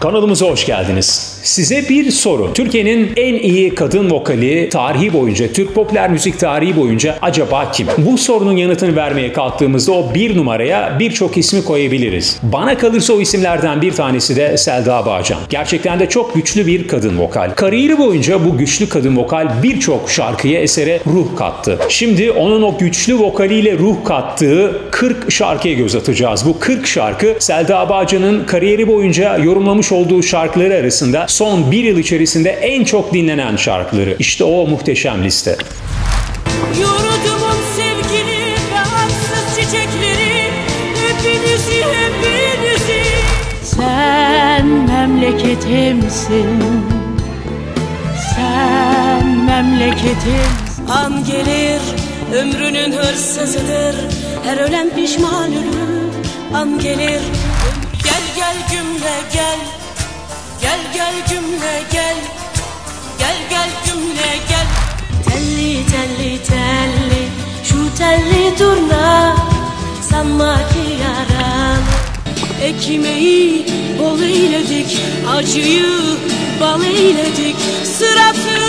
Kanalımıza hoş geldiniz. Size bir soru. Türkiye'nin en iyi kadın vokali tarihi boyunca, Türk popüler müzik tarihi boyunca acaba kim? Bu sorunun yanıtını vermeye kalktığımızda o bir numaraya birçok ismi koyabiliriz. Bana kalırsa o isimlerden bir tanesi de Selda Bağcan. Gerçekten de çok güçlü bir kadın vokal. Kariyeri boyunca bu güçlü kadın vokal birçok şarkıya, esere ruh kattı. Şimdi onun o güçlü vokaliyle ruh kattığı 40 şarkıya göz atacağız. Bu 40 şarkı Selda Bağcan'ın kariyeri boyunca yorumlamış olduğu şarkıları arasında son bir yıl içerisinde en çok dinlenen şarkıları. İşte o muhteşem liste. Yoruldum sevgili ve haksız çiçekleri Hepinizi hepinizi. Sen memleketimsin. Sen memleketim. An gelir ömrünün hırsızıdır. Her ölen pişman ölür. An gelir Gel gel cümle gel Gel gel cümle gel. Gel gel cümle gel. Telli telli telli. Şu telli turna Sanma ki yaran Ekmeği bol eyledik. Acıyı bal eyledik. Sıratı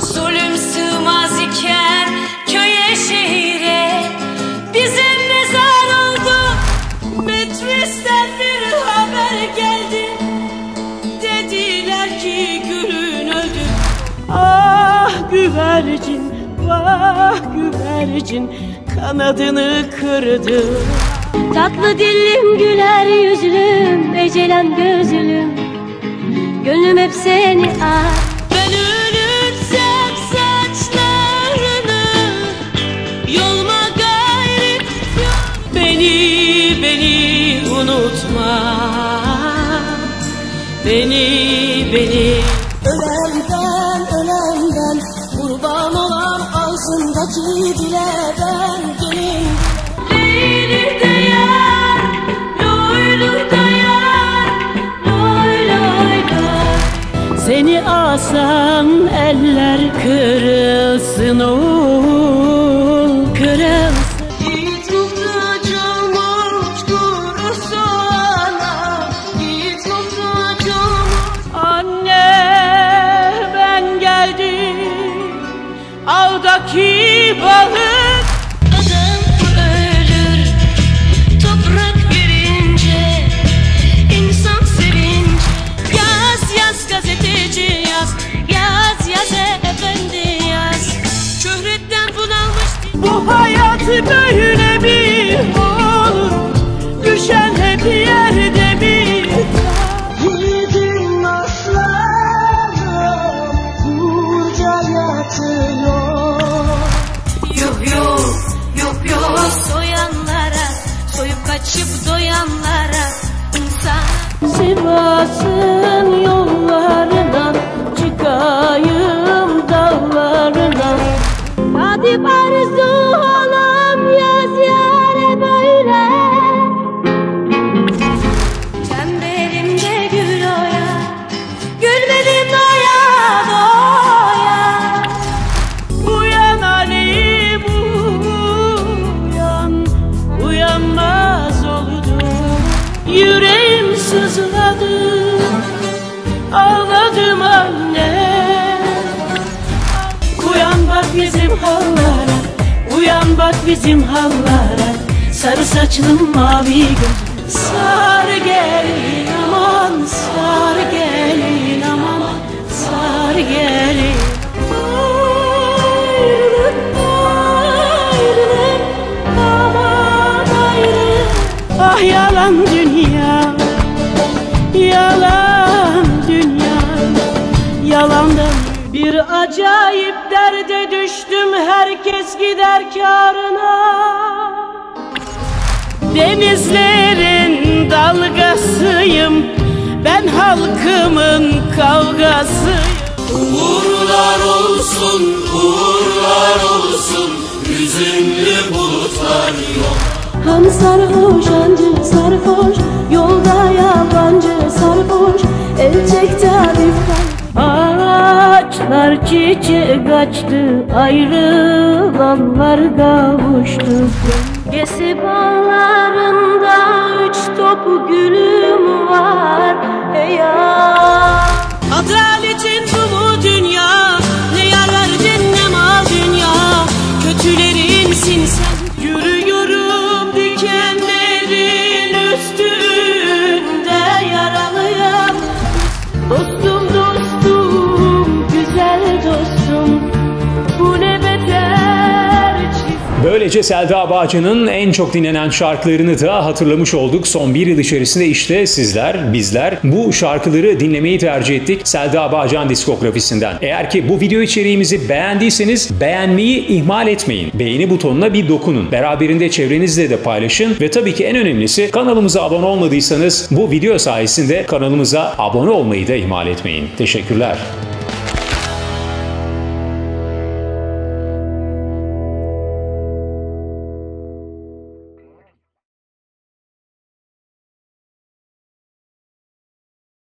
Zulüm sığmaz güvercin, vah güvercin Kanadını kırdı. Tatlı dillim güler yüzlüm Ecelen gözlüm. Gönlüm hep seni ar. Ben ölürsem saçlarını Yolma gayret Beni, beni unutma. Beni, beni ağzındaki dile ben gelin Leyli de yar, loylu da yar Loy loy loy Seni asam eller kırılsın oğul kırılsın It was. Bak bizim hallara Uyan bak bizim hallara. Sarı saçlım mavi göz Sar gelin aman Sar gelin acayip derde düştüm herkes gider kârına. Denizlerin dalgasıyım ben halkımın kavgasıyım. Uğurlar olsun, uğurlar olsun Hüzünlü bulutlar yok. Han sarhoş ancı sarhoş Yolda yabancı sarhoş El çekti hafiften Ağaçlar çiçek açtı Ayrılanlar kavuştu Gesi bağlarında üç top gülüm var. Hey ya Böylece Selda Bağcı'nın en çok dinlenen şarkılarını da hatırlamış olduk. Son bir yıl içerisinde işte sizler, bizler bu şarkıları dinlemeyi tercih ettik Selda Bağcan diskografisinden. Eğer ki bu video içeriğimizi beğendiyseniz beğenmeyi ihmal etmeyin. Beğeni butonuna bir dokunun. Beraberinde çevrenizle de paylaşın ve tabii ki en önemlisi kanalımıza abone olmadıysanız bu video sayesinde kanalımıza abone olmayı da ihmal etmeyin. Teşekkürler.